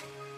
Bye.